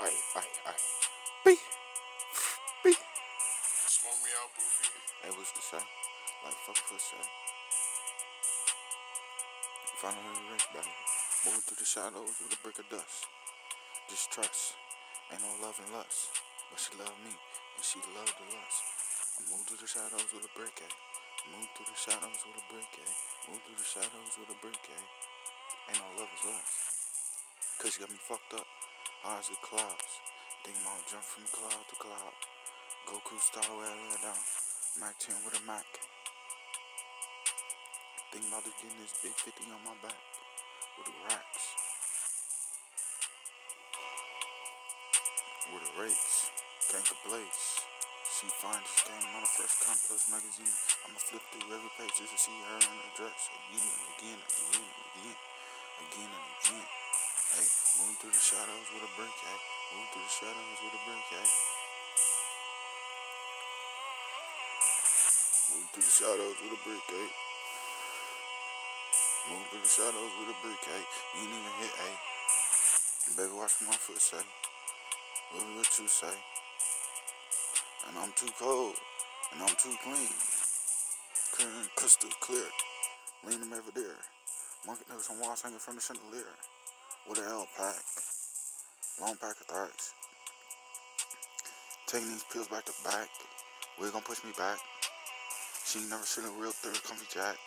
Aye, aye, aye. Be. Be. Smoke me out, Boofy. Hey, what's the say? Like, fuck what say. Finally rich, baby. Moving through the shadows with a brick of dust. Distrust. Ain't no love and lust. But she loved me, and she loved the lust. I moved through the shadows with a brick, eh? Move through the shadows with a brick, eh? Move through the shadows with a brick, eh? Ain't no love is lust. Cause you got me fucked up. Eyes of clouds. Think about jump from cloud to cloud. Goku style where I lay down. Mac 10 with a Mac. Think about just getting this big 50 on my back. With the racks. With the rakes. Can't place. She finds this game on the first complex magazine. I'ma flip through every page just to see her in her dress. Again and again and again and. Again through the shadows with a brick, eh? hey. Moving through the shadows with a brick, eh? hey. Moving through the shadows with a brick, eh? hey. Moving through the shadows with a brick, hey. You ain't even hit, hey. Baby, watch my foot say. What what you say? And I'm too cold. And I'm too clean. Clear crystal clear. Lean them there. Monkey niggas some walls hanging from the chandelier. With an L pack. Long pack of thrice. Taking these pills back to back. We gonna push me back. She never seen a real third comfy jack.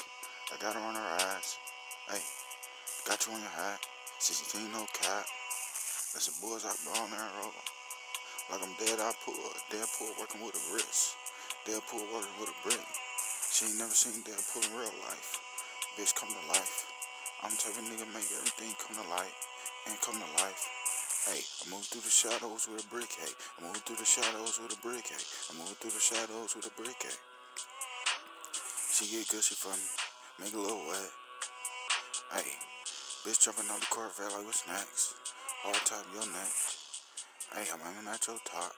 I got her on her ass. Hey, got you on your hat. 16 no cap. That's a boys out and roll. Like I'm dead, I pull. Deadpool working with a wrist. Deadpool working with a brick. She ain't never seen Deadpool in real life. Bitch come to life. I'm type of nigga make everything come to light and come to life. Hey, I move through the shadows with a brick, hey. I move through the shadows with a brick, hey. I move through the shadows with a brick, hey. She get gushy for me, make a little wet. Hey, bitch jumping out the Corvette like what's next? Hard top your neck. Hey, I'm aiming at your top.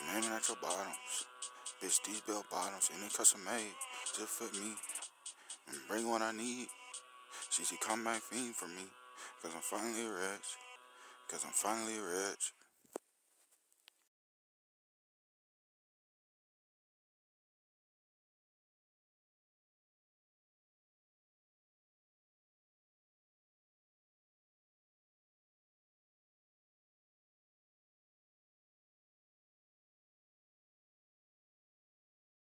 I'm aiming at your bottoms. Bitch, these bell bottoms ain't custom made. Just fit me. And bring what I need. She should come back fiend for me. Cause I'm finally rich. Cause I'm finally rich.